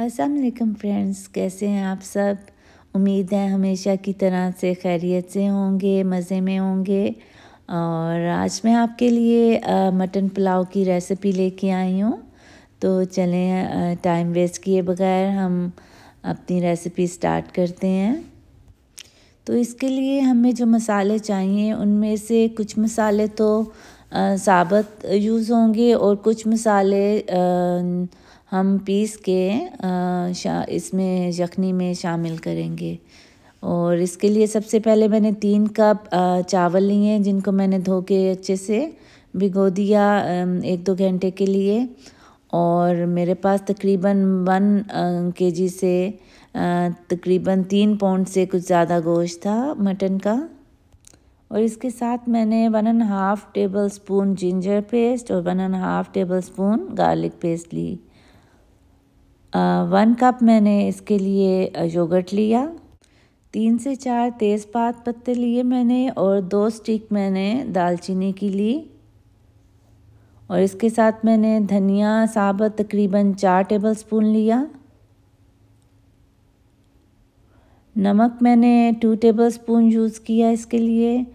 वालेकुम फ्रेंड्स, कैसे हैं आप सब? उम्मीद है हमेशा की तरह से खैरियत से होंगे, मज़े में होंगे। और आज मैं आपके लिए मटन पुलाव की रेसिपी लेके आई हूँ। तो चलें टाइम वेस्ट किए बगैर हम अपनी रेसिपी स्टार्ट करते हैं। तो इसके लिए हमें जो मसाले चाहिए, उनमें से कुछ मसाले तो साबत यूज़ होंगे और कुछ मसाले हम पीस के इसमें यखनी में शामिल करेंगे। और इसके लिए सबसे पहले मैंने तीन कप चावल लिए जिनको मैंने धो के अच्छे से भिगो दिया एक दो घंटे के लिए। और मेरे पास तकरीबन वन के जी से तकरीबन तीन पाउंड से कुछ ज़्यादा गोश्त था मटन का। और इसके साथ मैंने one and half tablespoon ginger paste और one and half tablespoon garlic paste Lee. One cup मैंने इसके लिए योगर्ट लिया। तीन से चार तेज़पात पत्ते लिए मैंने और दो स्टिक मैंने दालचीनी की ली। और इसके साथ मैंने धनिया, साबत तकरीबन चार टेबल स्पून लिया। नमक मैंने टू टेबल स्पून यूज़ किया इसके लिए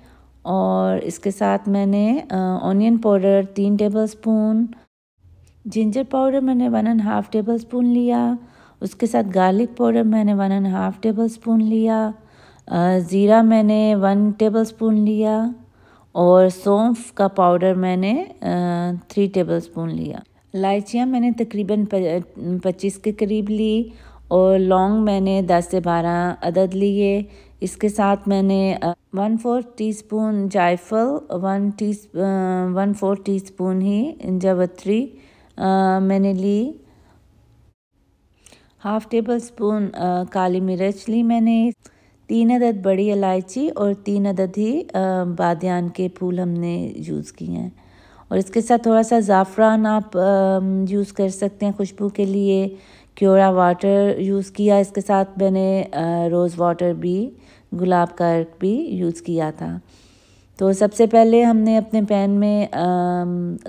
और इसके साथ मैंने ऑनियन पाउडर तीन टेबल स्पून जिंजर पाउडर मैंने one and half tablespoon लिया। उसके साथ गार्लिक पाउडर मैंने one and half tablespoon लिया ज़ीरा मैंने वन टेबल स्पून लिया। और सौंफ का पाउडर मैंने थ्री टेबल स्पून लिया। इलायचियाँ मैंने तकरीबन पच्चीस के करीब ली। और लौंग मैंने दस से बारह अदद लिए। इसके साथ मैंने वन फोर टीस्पून जायफल one tea one four teaspoon ही जावत्री मैंने ली। हाफ़ टेबल स्पून काली मिर्च ली मैंने। तीन अदद बड़ी इलायची और तीन अदद ही बादियान के फूल हमने यूज़ किए हैं। और इसके साथ थोड़ा सा ज़ाफ़रान आप यूज़ कर सकते हैं खुशबू के लिए। क्योरा वाटर यूज़ किया, इसके साथ मैंने रोज़ वाटर भी, गुलाब का अर्क भी यूज़ किया था। तो सबसे पहले हमने अपने पैन में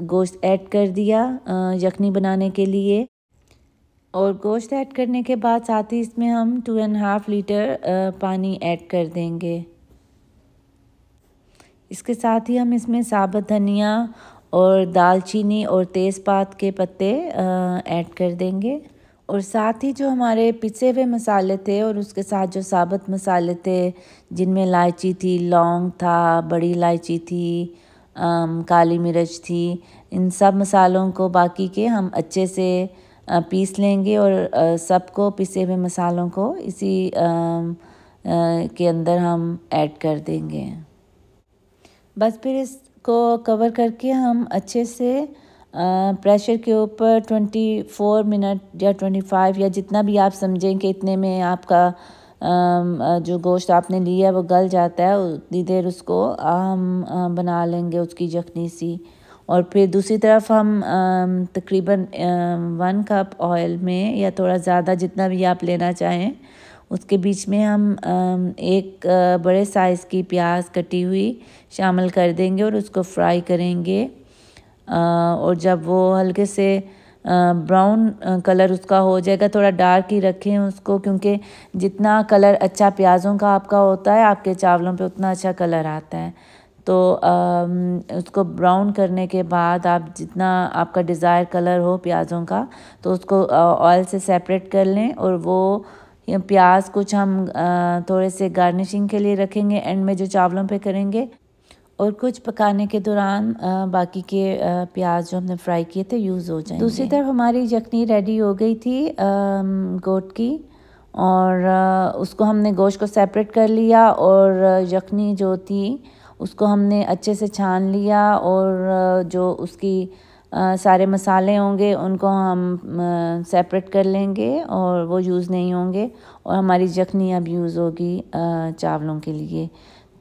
गोश्त ऐड कर दिया यखनी बनाने के लिए। और गोश्त ऐड करने के बाद साथ ही इसमें हम टू एंड हाफ़ लीटर पानी ऐड कर देंगे। इसके साथ ही हम इसमें साबुत धनिया और दालचीनी और तेज़पात के पत्ते ऐड कर देंगे। और साथ ही जो हमारे पिसे हुए मसाले थे और उसके साथ जो साबुत मसाले थे जिनमें इलायची थी लौंग था बड़ी इलायची थी आम, काली मिर्च थी इन सब मसालों को बाकी के हम अच्छे से पीस लेंगे और सबको पिसे हुए मसालों को इसी आ, के अंदर हम ऐड कर देंगे। बस फिर इसको कवर करके हम अच्छे से प्रेशर के ऊपर ट्वेंटी फोर मिनट या ट्वेंटी फाइव या जितना भी आप समझें कि इतने में आपका जो गोश्त आपने लिया है, वो गल जाता है उतनी देर उसको हम बना लेंगे उसकी जखनी सी। और फिर दूसरी तरफ़ हम तकरीबन वन कप ऑयल में या थोड़ा ज़्यादा जितना भी आप लेना चाहें, उसके बीच में हम एक बड़े साइज़ की प्याज कटी हुई शामिल कर देंगे और उसको फ्राई करेंगे। और जब वो हल्के से ब्राउन कलर उसका हो जाएगा, थोड़ा डार्क ही रखें उसको, क्योंकि जितना कलर अच्छा प्याज़ों का आपका होता है, आपके चावलों पे उतना अच्छा कलर आता है। तो उसको ब्राउन करने के बाद आप जितना आपका डिज़ायर कलर हो प्याज़ों का तो उसको ऑयल से सेपरेट कर लें और वो प्याज कुछ हम थोड़े से गार्निशिंग के लिए रखेंगे एंड में जो चावलों पे करेंगे और कुछ पकाने के दौरान बाकी के प्याज जो हमने फ्राई किए थे, यूज़ हो जाए दूसरी तरफ़ हमारी यखनी रेडी हो गई थी गोट की और उसको हमने गोश्त को सेपरेट कर लिया और यखनी जो थी, उसको हमने अच्छे से छान लिया और जो उसकी सारे मसाले होंगे, उनको हम सेपरेट कर लेंगे और वो यूज़ नहीं होंगे और हमारी यखनी अब यूज़ होगी चावलों के लिए।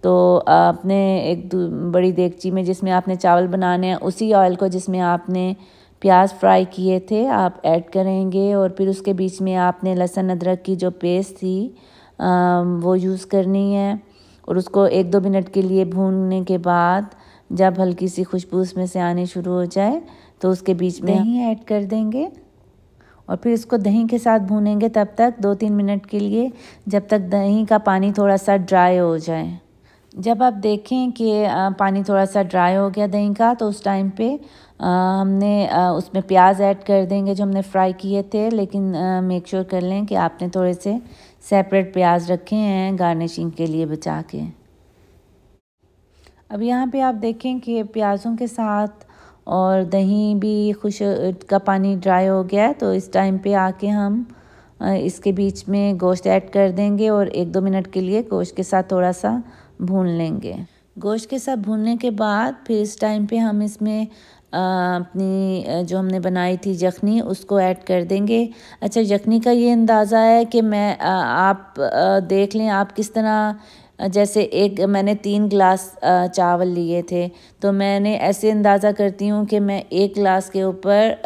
तो आपने एक बड़ी देगची में जिसमें आपने चावल बनाने हैं, उसी ऑयल को जिसमें आपने प्याज फ्राई किए थे, आप ऐड करेंगे और फिर उसके बीच में आपने लहसुन अदरक की जो पेस्ट थी वो यूज़ करनी है और उसको एक दो मिनट के लिए भूनने के बाद जब हल्की सी खुशबू उसमें से आने शुरू हो जाए तो उसके बीच में ही ऐड कर देंगे और फिर इसको दही के साथ भूनेंगे तब तक दो तीन मिनट के लिए, जब तक दही का पानी थोड़ा सा ड्राई हो जाए। जब आप देखें कि पानी थोड़ा सा ड्राई हो गया दही का तो उस टाइम पे हमने उसमें प्याज ऐड कर देंगे जो हमने फ्राई किए थे, लेकिन मेक श्योर कर लें कि आपने थोड़े से सेपरेट प्याज रखे हैं गार्निशिंग के लिए बचा के। अब यहाँ पे आप देखें कि प्याज़ों के साथ और दही भी खुश, का पानी ड्राई हो गया है तो इस टाइम पे आके हम इसके बीच में गोश्त ऐड कर देंगे और एक दो मिनट के लिए गोश्त के साथ थोड़ा सा भून लेंगे। गोश्त के साथ भूनने के बाद फिर इस टाइम पे हम इसमें अपनी जो हमने बनाई थी जखनी, उसको ऐड कर देंगे। अच्छा जखनी का ये अंदाज़ा है कि मैं आप देख लें, आप किस तरह जैसे एक, मैंने तीन गिलास चावल लिए थे तो मैंने ऐसे अंदाज़ा करती हूँ कि मैं एक गिलास के ऊपर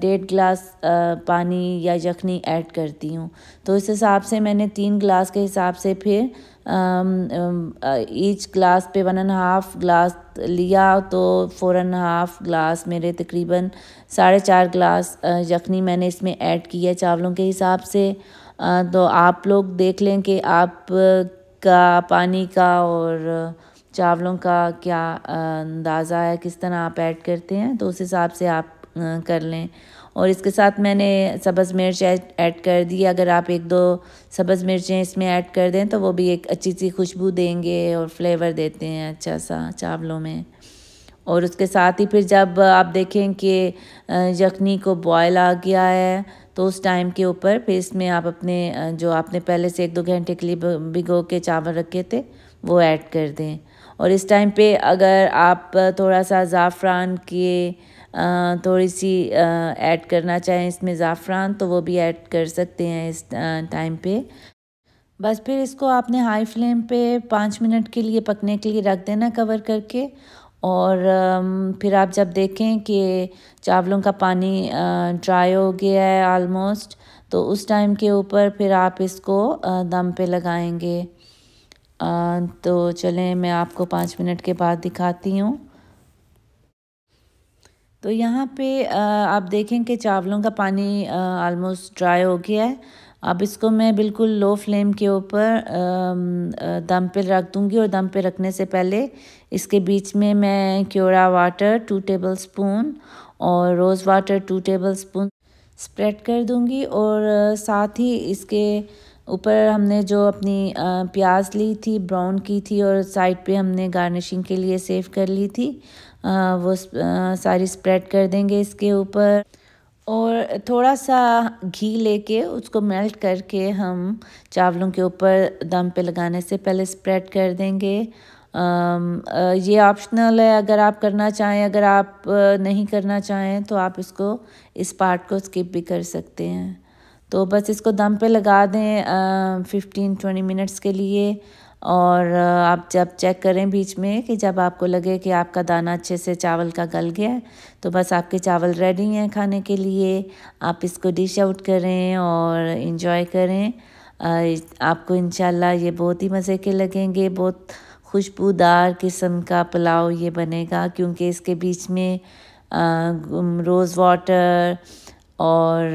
डेढ़ गिलास पानी या यखनी ऐड करती हूँ। तो इस हिसाब से मैंने तीन गिलास के हिसाब से फिर ईच ग्लास पे वन एंड हाफ़ ग्लास लिया तो फोर एंड हाफ़ ग्लास मेरे तकरीबन साढ़े चार ग्लास यखनी मैंने इसमें ऐड किया चावलों के हिसाब से। तो आप लोग देख लें कि आप का पानी का और चावलों का क्या अंदाज़ा है किस तरह आप ऐड करते हैं तो उस हिसाब से आप कर लें। और इसके साथ मैंने सब्ज़ मिर्च ऐड कर दी। अगर आप एक दो सब्ज़ मिर्चें इसमें ऐड कर दें तो वो भी एक अच्छी सी खुशबू देंगे और फ्लेवर देते हैं अच्छा सा चावलों में। और उसके साथ ही फिर जब आप देखें कि यखनी को बॉयल आ गया है तो उस टाइम के ऊपर फिर इसमें आप अपने जो आपने पहले से एक दो घंटे के लिए भिगो के चावल रखे थे, वो ऐड कर दें। और इस टाइम पे अगर आप थोड़ा सा ज़ाफ़रान के थोड़ी सी ऐड करना चाहें इसमें ज़ाफ़रान तो वो भी ऐड कर सकते हैं इस टाइम पे। बस फिर इसको आपने हाई फ्लेम पे पाँच मिनट के लिए पकने के लिए रख देना कवर करके और फिर आप जब देखें कि चावलों का पानी ड्राई हो गया है आलमोस्ट तो उस टाइम के ऊपर फिर आप इसको दम पे लगाएँगे। तो चलें, मैं आपको पाँच मिनट के बाद दिखाती हूँ। तो यहाँ पे आप देखें कि चावलों का पानी आलमोस्ट ड्राई हो गया है। अब इसको मैं बिल्कुल लो फ्लेम के ऊपर दम पे रख दूँगी और दम पे रखने से पहले इसके बीच में मैं Quora water two tablespoon और rose water two tablespoon spread कर दूँगी और साथ ही इसके ऊपर हमने जो अपनी प्याज ली थी ब्राउन की थी और साइड पे हमने गार्निशिंग के लिए सेव कर ली थी। वो सारी स्प्रेड कर देंगे इसके ऊपर। और थोड़ा सा घी लेके उसको मेल्ट करके हम चावलों के ऊपर दम पे लगाने से पहले स्प्रेड कर देंगे। ये ऑप्शनल है, अगर आप करना चाहें, अगर आप नहीं करना चाहें तो आप इसको, इस पार्ट को स्किप भी कर सकते हैं। तो बस इसको दम पे लगा दें फिफ्टीन ट्वेंटी मिनट्स के लिए। और आप जब चेक करें बीच में कि जब आपको लगे कि आपका दाना अच्छे से चावल का गल गया तो बस आपके चावल रेडी हैं खाने के लिए। आप इसको डिश आउट करें और इन्जॉय करें। आपको इंशाल्लाह ये बहुत ही मज़े के लगेंगे। बहुत खुशबूदार किस्म का पुलाव ये बनेगा क्योंकि इसके बीच में रोज़ वाटर और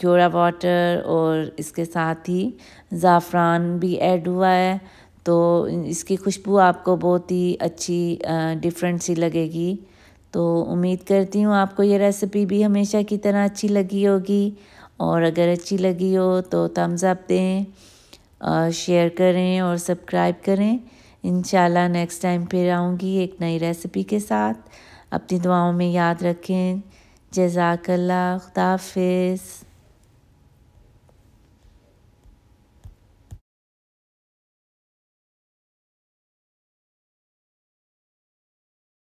क्योरा वाटर और इसके साथ ही ज़ाफ़रान भी ऐड हुआ है। तो इसकी खुशबू आपको बहुत ही अच्छी डिफरेंट सी लगेगी। तो उम्मीद करती हूँ आपको ये रेसिपी भी हमेशा की तरह अच्छी लगी होगी। और अगर अच्छी लगी हो तो थम्स अप दें शेयर करें और सब्सक्राइब करें। इन नेक्स्ट टाइम फिर आऊँगी एक नई रेसिपी के साथ। अपनी दुआओं में याद रखें। जजाकल्ला खुदाफिज़।